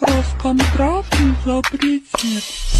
Роскомздрав не запретит.